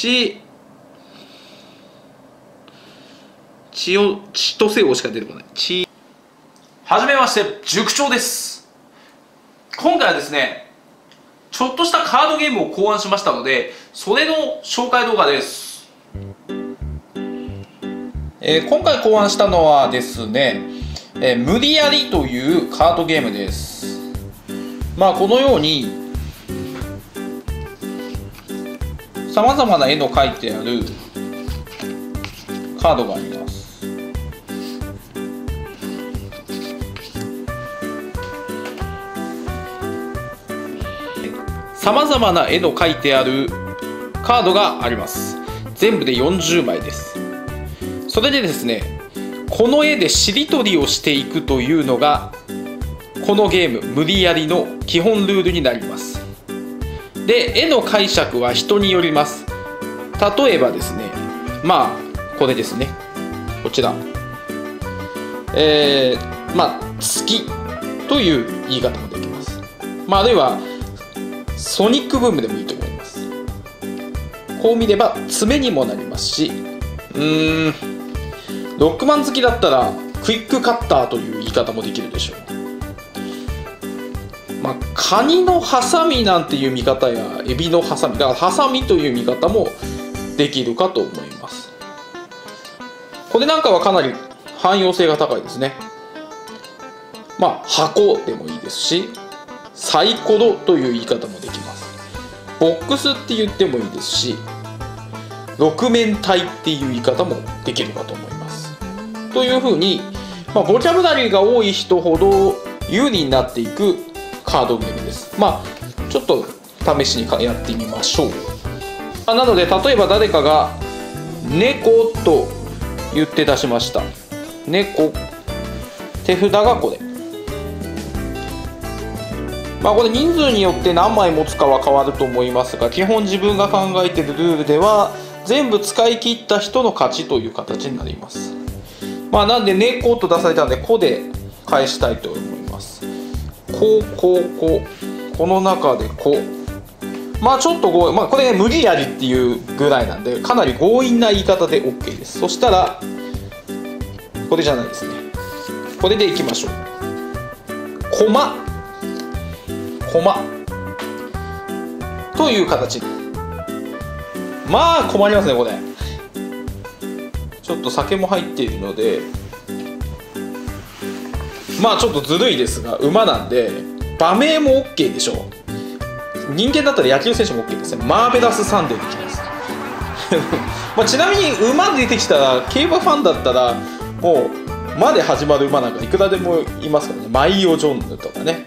ち千代千歳王しか出てこない。ち。はじめまして塾長です。今回はですねちょっとしたカードゲームを考案しましたのでそれの紹介動画です。えー、今回考案したのはですね、えー、無理やりというカードゲームです。まあこのようにさまざまな絵の描いてあるカードがあります。さまざまな絵の描いてあるカードがあります。全部で40枚です。それでですねこの絵でしりとりをしていくというのがこのゲーム無理やりの基本ルールになります。で絵の解釈は人によります。例えばですねまあこれですね。こちら。えー、まあ月という言い方もできます。まああるいはソニックブームでもいいと思います。こう見れば爪にもなりますしうーんロックマン好きだったらクイックカッターという言い方もできるでしょう。まあカニのハサミなんていう見方やエビのハサミだからハサミという見方もできるかと思います。これなんかはかなり汎用性が高いですね。まあ箱でもいいですしサイコロという言い方もできます。ボックスって言ってもいいですし六面体っていう言い方もできるかと思います。というふうに、まあ、ボキャブラリーが多い人ほど有利になっていくカードゲームです。まあちょっと試しにやってみましょう。なので例えば誰かが「猫」と言って出しました。猫。手札がこれ。まあこれ人数によって何枚持つかは変わると思いますが基本自分が考えてるルールでは全部使い切った人の勝ちという形になります。まあなんで猫と出されたんで「こ」で返したいと思います。こうこうこうこの中でこう。まあちょっとこう、まあ、これ、ね、無理やりっていうぐらいなんでかなり強引な言い方で OK です。そしたらこれじゃないですね。これでいきましょう。コマ。コマ。という形まあ困りますねこれ。ちょっと酒も入っているので。まあちょっとずるいですが馬なんで馬名も OK でしょう。人間だったら野球選手も OK ですね。マーベラスサンデーできます。まあちなみに馬出てきたら競馬ファンだったらもう「馬」で始まる馬なんかいくらでもいますからね。マイオ・ジョンヌとかね、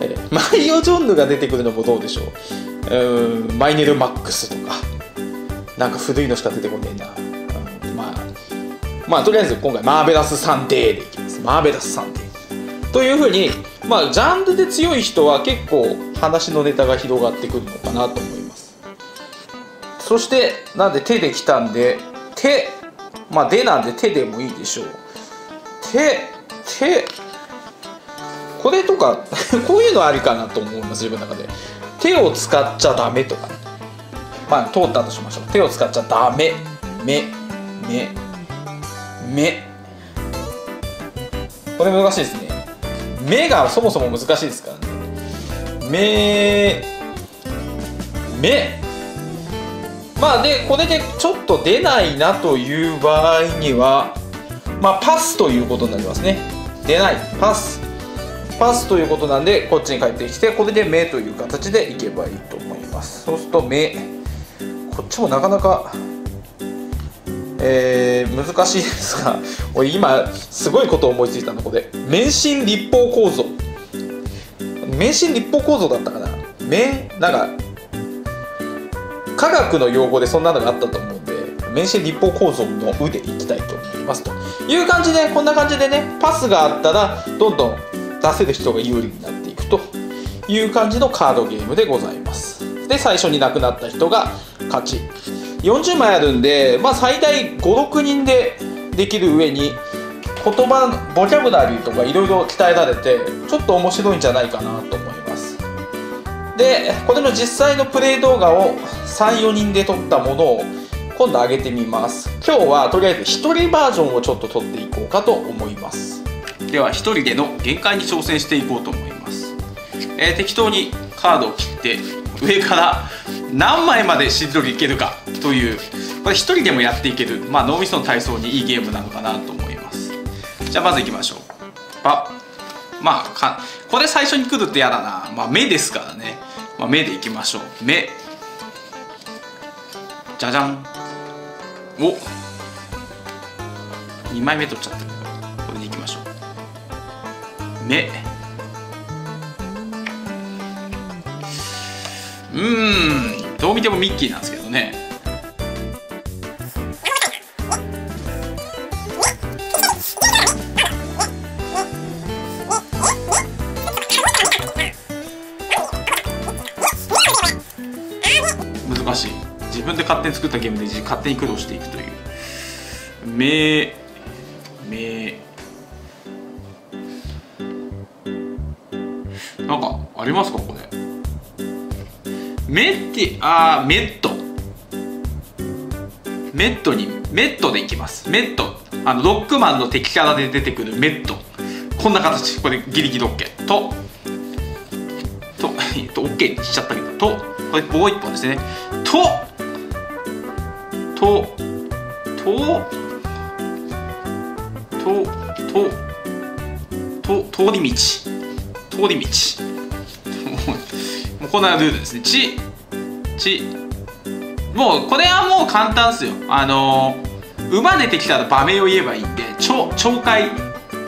えー、マイオ・ジョンヌが出てくるのもどうでしょう。うんマイネル・マックスとか。なんか古いのしか出てこねえな、うん、まあまあとりあえず今回マーベラスサンデーでいきます。マーベラスサンデー。というふうにまあジャンルで強い人は結構話のネタが広がってくるのかなと思います。そしてなんで手できたんで手まあでなんで手でもいいでしょう。手手これとか こういうのありかなと思います自分の中で。手を使っちゃダメとかまあ通ったとしましょう。手を使っちゃダメ。目目。目。これ難しいですね。目がそもそも難しいですからね。目目。まあでこれでちょっと出ないなという場合にはまあパスということになりますね。出ない。パス。パスということなんでこっちに帰ってきてこれで目という形でいけばいいと思います。そうすると目。こっちもなかなか、えー、難しいですが俺今すごいことを思いついたのこれ免震立法構造。免震立法構造だったかな。免なんか科学の用語でそんなのがあったと思うんで免震立法構造の「う」でいきたいと思いますと。いう感じでこんな感じでねパスがあったらどんどん出せる人が有利になっていくと。いう感じのカードゲームでございます。で最初に亡くなった人が勝ち。40枚あるんで、まあ、最大56人でできる上に言葉ボキャブラリーとかいろいろ鍛えられてちょっと面白いんじゃないかなと思います。でこれの実際のプレイ動画を34人で撮ったものを今度上げてみます。今日はとりあえず1人バージョンをちょっと撮っていこうかと思います。では1人での限界に挑戦していこうと思います、えー、適当にカードを切って上から何枚までしりとりいけるか。というこれ1人でもやっていける、まあ、脳みその体操にいいゲームなのかなと思います。じゃあまずいきましょう。あまあかこれ最初に来るって嫌だな。まあ目ですからね、まあ、目でいきましょう。目。じゃじゃん。お。2枚目取っちゃってるこれでいきましょう。目。うん。どう見てもミッキーなんですけどね。自分で勝手に作ったゲームで勝手に駆動していくという。目目なんかありますかこれ。メッティあーメット。メットにメットでいきます。メット。あのロックマンの敵キャラで出てくるメット。こんな形。これギリギリ OK と。と、えっと、OK にしちゃったけど。と。これもう一本ですね。と。ととととと通り道。通り道。もうこんなルールですね。ちち。もうこれはもう簡単ですよ。あの馬出てきたら場面を言えばいいんで超懲戒。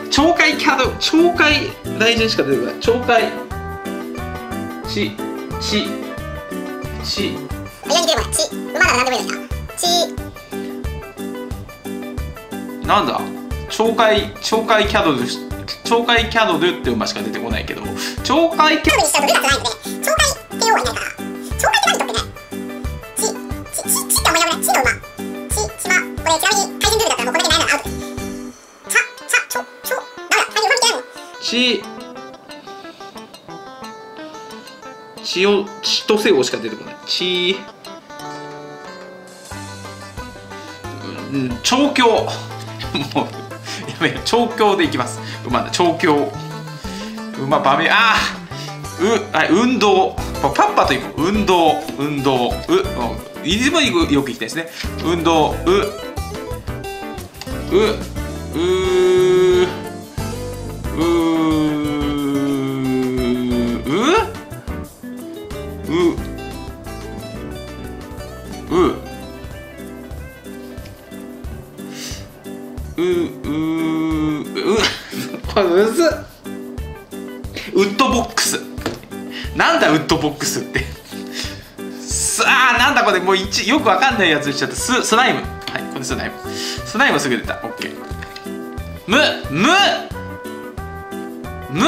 懲戒キャド懲戒大臣しか出てこない。懲戒。ちち。ち。親に出てこないち馬なら何でもいいですか？ち。なんだ？懲戒懲戒キャドル懲戒キャドルって馬しか出てこないけど。懲戒キャドル。にしたらルがないので懲戒帝王はいないから懲戒って何とってないちちちってあんまり読めないちの馬ちちまこれちなみに対戦ルールだったらもうこれだけないのらアウトちゃちゃちょちょなんだ最後関係ないのち血を血とせよしか出てこない血調教。もうやめよ調教でいきます。馬だ調教。馬場面あうあ運動。パッパといこう運動。運動。うリズムよくいきたいですね。運動。う。う。これむずウッドボックス。なんだウッドボックスって。さあなんだこれもう一よくわかんないやつにしちゃった。ススライム。はいこれスライム。スライムすぐ出た。オッケー。むむむむ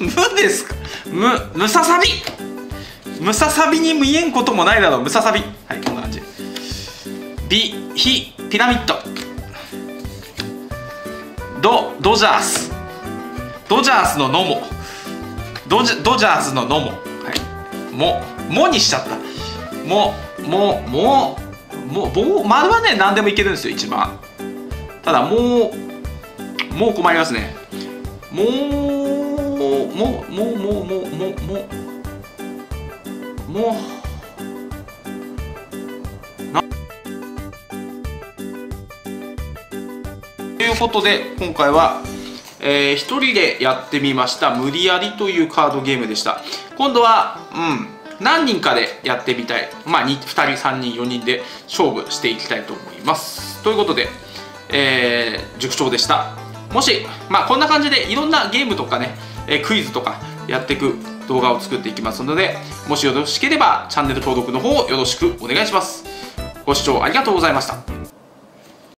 むですか。むむささび。むささびに見えんこともないだろう。むささび。はいこんな感じ。ビヒピラミッド。ドジャース。ドジャースのノモドジドジャースのノモはい。ももにしちゃった。ももももも丸はね何でもいけるんですよ一番。ただもうもう困りますね。もうもうもうもうもうもうもうもうことで今回は、えー、一人でやってみました無理やりというカードゲームでした。今度はうん何人かでやってみたい。まあ 2, 2人3人4人で勝負していきたいと思います。ということで、えー、塾長でした。もし、まあ、こんな感じでいろんなゲームとかね、えクイズとかやっていく動画を作っていきますのでもしよろしければチャンネル登録の方よろしくお願いします。ご視聴ありがとうございました。